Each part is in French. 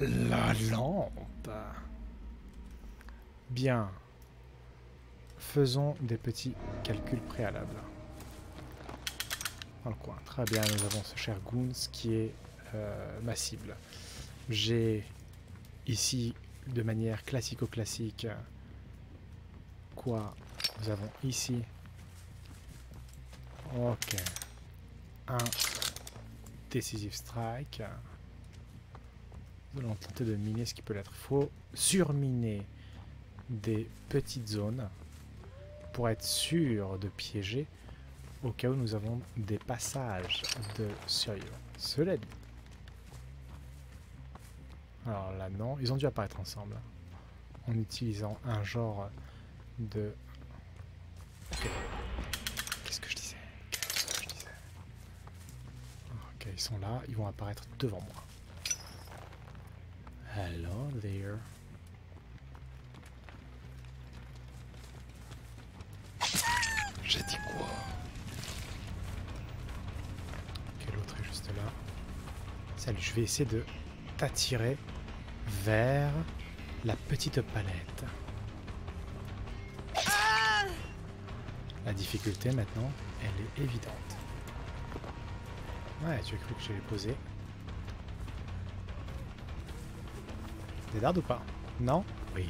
La lampe. Bien. Faisons des petits calculs préalables. Dans le coin. Très bien, nous avons ce cher Goons qui est euh, ma cible. J'ai ici, de manière classico-classique, quoi Nous avons ici... Ok. Un Decisive Strike. Nous allons tenter de miner ce qui peut l'être. Il faut surminer des petites zones pour être sûr de piéger au cas où nous avons des passages de survivants. Cela dit. Alors là non, ils ont dû apparaître ensemble en utilisant un genre de... Qu'est-ce que je disais? Qu'est-ce que je disais? Ok, ils sont là, ils vont apparaître devant moi. Hello there. J'ai dit quoi? Ok, l'autre est juste là? Salut, je vais essayer de t'attirer vers la petite palette. La difficulté maintenant, elle est évidente. Ouais, tu as cru que j'allais poser. Des dards ou pas? Non? Oui.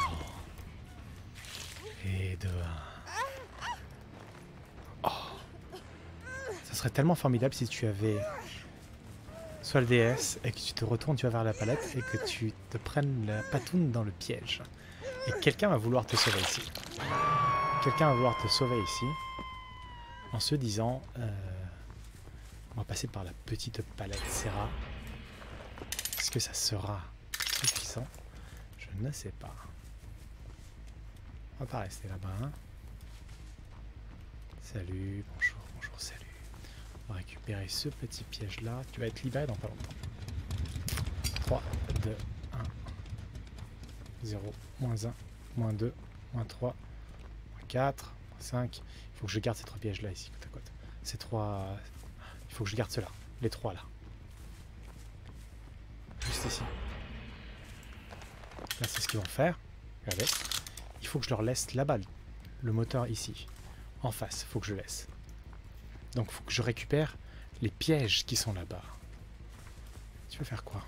Non. Et de. Oh. Ça serait tellement formidable si tu avais soit le DS et que tu te retournes, tu vas vers la palette et que tu te prennes la patoune dans le piège. Et quelqu'un va vouloir te sauver ici. Quelqu'un va vouloir te sauver ici en se disant euh, on va passer par la petite palette Serra. Est-ce que ça sera suffisant? Je ne sais pas. On va pas rester là-bas. hein. Salut, bonjour, bonjour, salut. On va récupérer ce petit piège là. Tu vas être libéré dans pas longtemps. 3, 2, 1. 0, moins 1, moins 2, moins 3, moins 4, moins 5. Il faut que je garde ces trois pièges là ici, côte à côte. Ces trois. Il faut que je garde ceux-là. Les trois là. Juste ici. Là, c'est ce qu'ils vont faire. Regardez. Il faut que je leur laisse là-bas le moteur ici. En face, faut que je laisse. Donc, faut que je récupère les pièges qui sont là-bas. Tu veux faire quoi?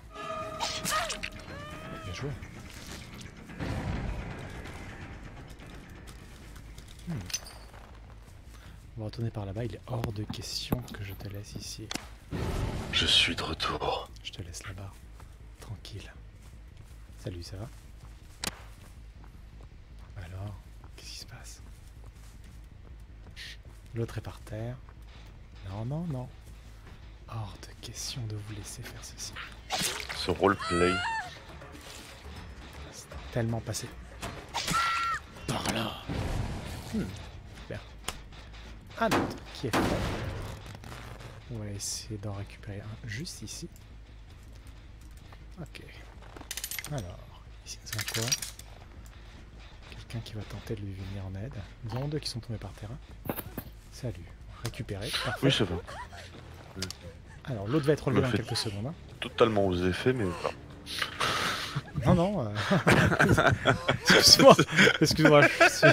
Bien joué. Hmm. On va retourner par là-bas. Il est hors de question que je te laisse ici. Je suis de retour. Je te laisse là-bas. Tranquille. Salut, ça va? Alors, qu'est-ce qui se passe? L'autre est par terre. Non, non, non. Hors de question de vous laisser faire ceci. Ce roleplay. C'est tellement passé. Par là. Hmm, super. Un autre qui est fort. On va essayer d'en récupérer un juste ici. Ok. Alors, ici nous avons quoi? Quelqu'un qui va tenter de lui venir en aide. Nous avons deux qui sont tombés par terre. Salut. Récupéré. Parfait. Oui, c'est bon. Alors, l'autre va être relevé dans quelques secondes. hein. Totalement aux effets, mais. Non, non. euh, Excuse-moi. Excuse-moi. je suis-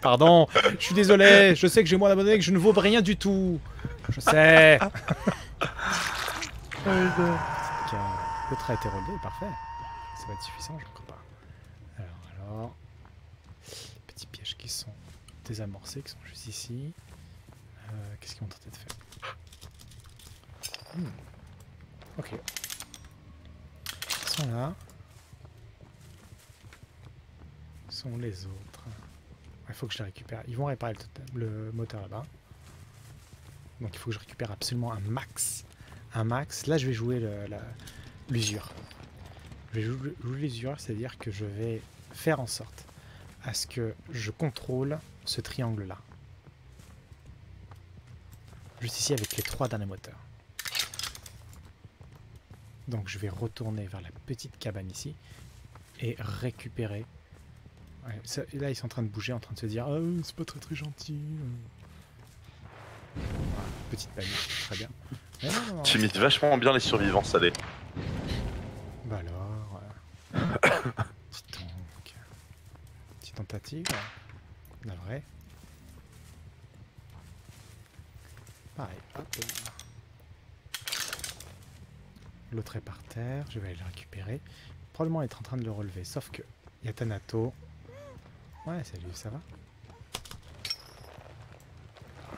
Pardon. Je suis désolé. Je sais que j'ai moins d'abonnés, que je ne vaux rien du tout. Je sais. L'autre a été relevé. Parfait. Ça va être suffisant, je ne crois pas. Alors, alors. Petits pièges qui sont désamorcés, qui sont juste ici. Euh, Qu'est-ce qu'ils vont tenter de faire? Hmm. Ok. Ils sont là. Où sont les autres Il faut que je les récupère. Ils vont réparer le, le moteur là-bas. Donc il faut que je récupère absolument un max. Un max. Là, je vais jouer le- la- l'usure. Je vais jouer, l'usure, c'est-à-dire que je vais faire en sorte à ce que je contrôle ce triangle-là. Juste ici avec les trois derniers moteurs. Donc je vais retourner vers la petite cabane ici et récupérer. Là ils sont en train de bouger, en train de se dire Ah, c'est pas très très gentil. Petite panique, très bien. Tu imites vachement bien les survivants salés. Dis donc. Petite La vraie. Pareil, hop. L'autre est par terre, je vais aller le récupérer. Probablement être en train de le relever, sauf que il. Ouais, salut, ça va?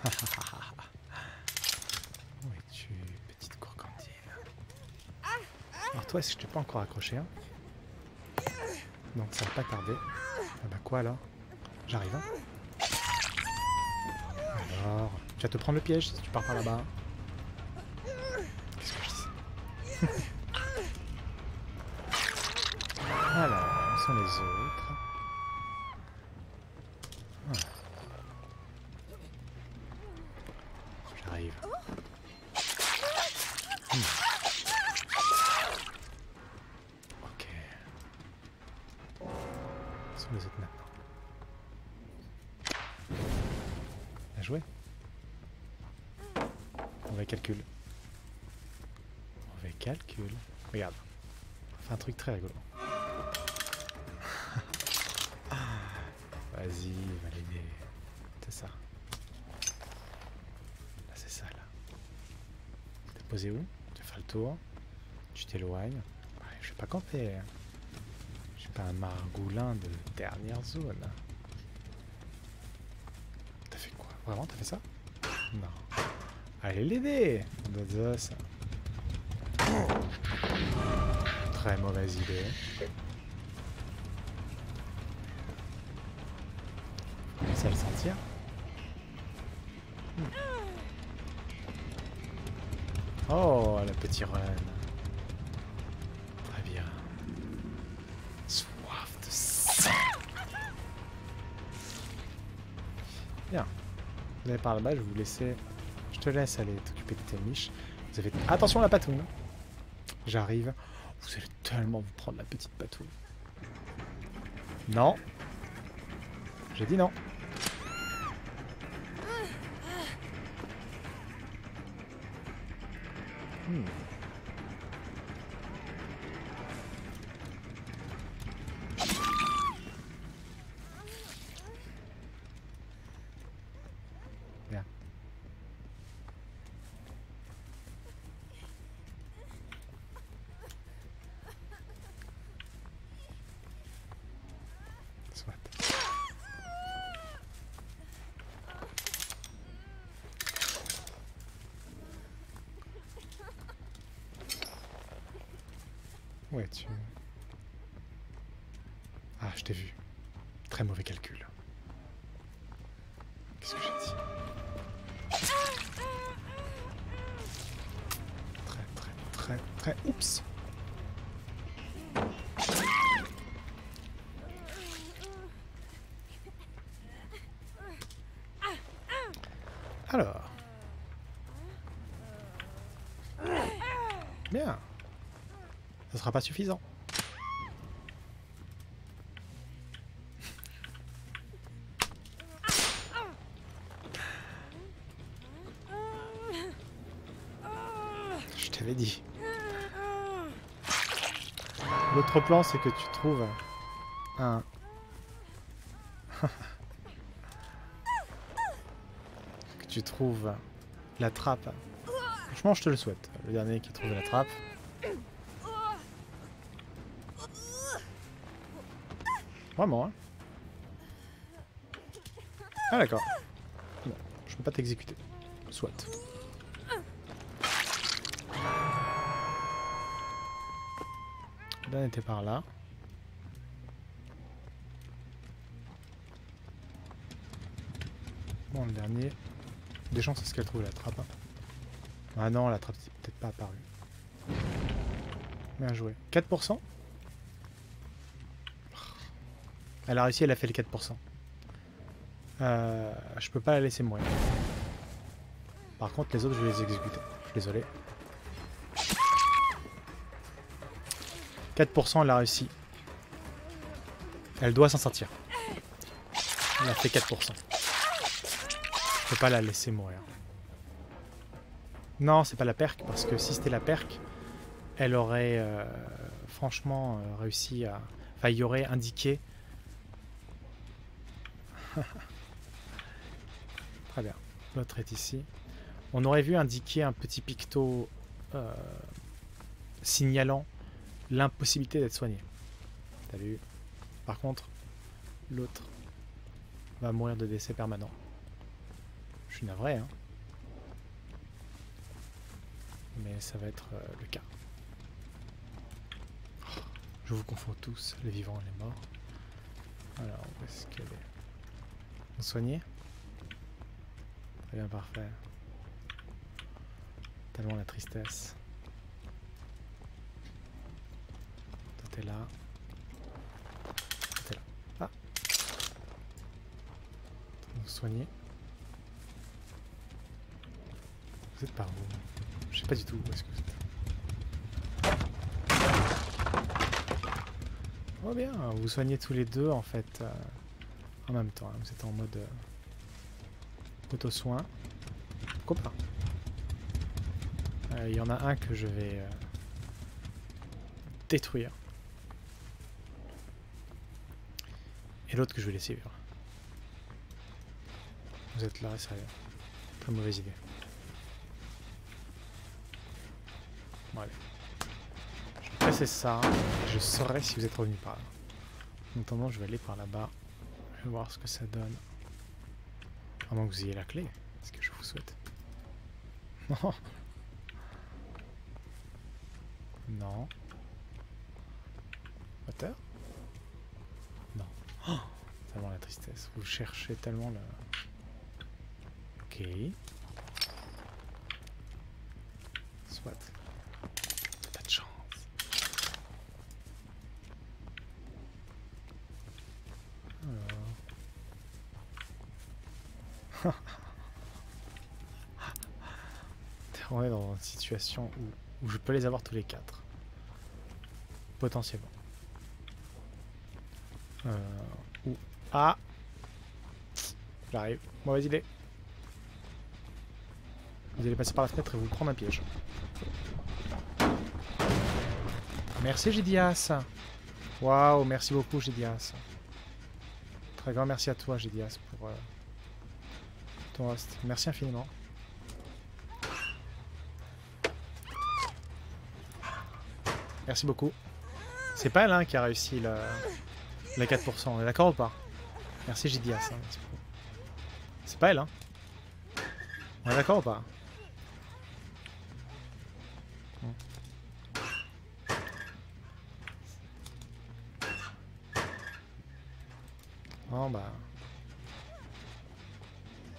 Où es-tu, petite courcantine Alors toi, que je t'ai pas encore accroché hein? Donc ça va pas tarder. Quoi alors J'arrive. Hein alors, tu vas te prendre le piège si tu pars par là-bas. Qu'est-ce que je Alors, où sont les autres Ah. J'arrive. Hmm. Ok. Où sont les autres maintenant Bien joué. Mauvais calcul. Mauvais calcul. Regarde. On fait un truc très rigolo. Vas-y, va l'aider. C'est ça. Là, c'est ça, là. T'es posé où? Tu fais le tour? Tu t'éloignes? Ouais, je vais pas camper. hein. Je suis pas un margoulin de dernière zone. T'as fait quoi? Vraiment, t'as fait ça? Non. Allez l'aider Dozos. Très mauvaise idée. À le sentir. Oh, le petit run. Très bien. Soif de sang. Bien. Vous allez par là-bas, je vais vous laisser. Je te laisse aller t'occuper de tes avez. Attention la patoune. J'arrive. Vous allez tellement vous prendre la petite patoune. Non. J'ai dit non. Hmm. Soit. Où es-tu Ah, je t'ai vu. Très mauvais calcul. Qu'est-ce que j'ai dit Très, très, très, très... Oups Alors. Bien. Ça sera pas suffisant. Je t'avais dit. L'autre plan, c'est que tu trouves un... que tu trouves la trappe. Franchement, je te le souhaite. Le dernier qui trouve la trappe. Vraiment, hein Ah d'accord. Je peux pas t'exécuter. Soit. Dernier était par là. Bon, le dernier. Des chances à ce qu'elle trouve la trappe. hein. Ah non, la trappe c'est peut-être pas apparue. Bien joué. 4% Elle a réussi, elle a fait le 4%. Euh, je peux pas la laisser mourir. Par contre, les autres, je vais les exécuter. Je suis désolé. 4%, elle a réussi. Elle doit s'en sortir. Elle a fait 4%. Je peux pas la laisser mourir. Non, c'est pas la perque, parce que si c'était la perque, elle aurait euh, franchement euh, réussi à... Enfin, il y aurait indiqué... Très bien. L'autre est ici. On aurait vu indiquer un petit picto euh, signalant l'impossibilité d'être soigné. T'as Par contre, l'autre va mourir de décès permanent. Je suis navré, hein. Mais ça va être euh, le cas. Je vous confonds tous, les vivants et les morts. Alors, où est-ce qu'elle est? On soigné Très bien, parfait. Tellement la tristesse. Toi t'es là. T'es là. Ah Vous soignez. Vous êtes par où Je sais pas du tout où est-ce que vous êtes. Oh bien, vous soignez tous les deux en fait euh, en même temps. hein. Vous êtes en mode euh, auto-soin. Pourquoi pas? Euh, Il y en a un que je vais euh, détruire. Et l'autre que je vais laisser vivre. Vous êtes là, sérieux. Très mauvaise idée. Bon allez. Je vais passer ça. Je saurai si vous êtes revenu par là. En attendant, je vais aller par là-bas. Je voir ce que ça donne. À moins que vous ayez la clé. Ce que je vous souhaite. Non. Non. Water Non. Tellement la tristesse. Vous cherchez tellement le... Ok. Soit. Pas de chance. Alors. On est dans une situation où, je peux les avoir tous les quatre. Potentiellement. Euh, ou... Ah J'arrive. Mauvaise idée. Vous allez passer par la fenêtre et vous prendre un piège. Merci Gidias. Waouh, merci beaucoup Gidias. Très grand merci à toi Gidias pour euh, ton host. Merci infiniment. Merci beaucoup. C'est pas elle hein, qui a réussi la, la 4%, on est d'accord ou pas? Merci Gidias. hein. C'est pas elle, hein? On est d'accord ou pas? Bon bah...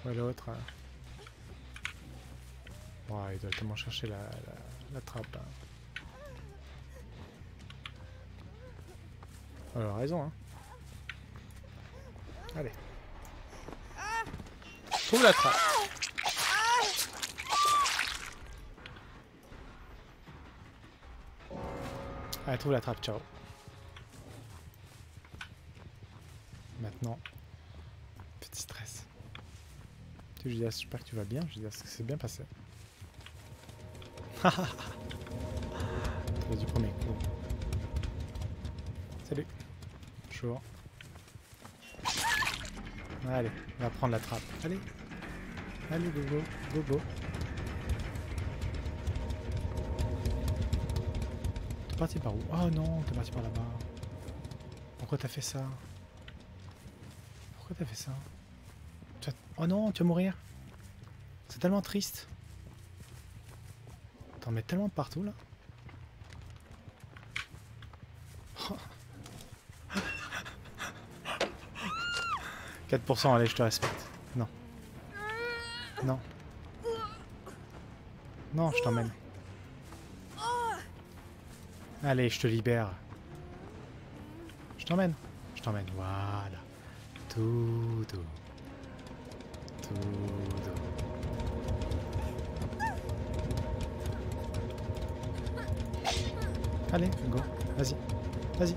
Est l'autre hein Ouais, il doit tellement chercher la, trappe là. Elle a raison, hein. Allez. Trouve la trappe. Allez, trouve la trappe, ciao. Maintenant, petit stress. Tu Judas, j'espère que tu vas bien. Judas, que c'est bien passé. Toi du premier coup. Salut. Allez, on va prendre la trappe. Allez. Allez, go go, go go. T'es parti par où? Oh non, t'es parti par là-bas. Pourquoi t'as fait ça? Pourquoi t'as fait ça? Oh non, tu vas mourir. C'est tellement triste. T'en mets tellement partout là. 4%, allez, je te respecte. Non. Non. Non, je t'emmène. Allez, je te libère. Je t'emmène. Je t'emmène. Voilà. Tout doux. Tout doux. Allez, go. Vas-y. Vas-y.